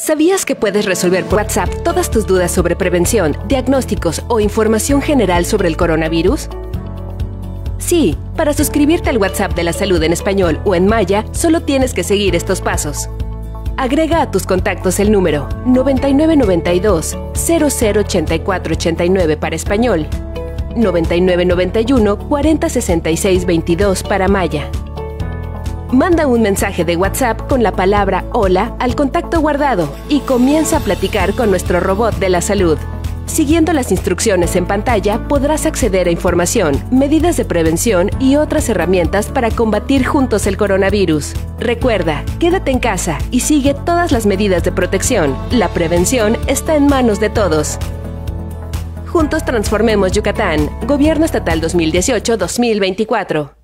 ¿Sabías que puedes resolver por WhatsApp todas tus dudas sobre prevención, diagnósticos o información general sobre el coronavirus? Sí, para suscribirte al WhatsApp de la salud en español o en maya, solo tienes que seguir estos pasos. Agrega a tus contactos el número 9992 008489 para español, 9991 406622 para maya. Manda un mensaje de WhatsApp con la palabra hola al contacto guardado y comienza a platicar con nuestro robot de la salud. Siguiendo las instrucciones en pantalla podrás acceder a información, medidas de prevención y otras herramientas para combatir juntos el coronavirus. Recuerda, quédate en casa y sigue todas las medidas de protección. La prevención está en manos de todos. Juntos transformemos Yucatán. Gobierno Estatal 2018-2024.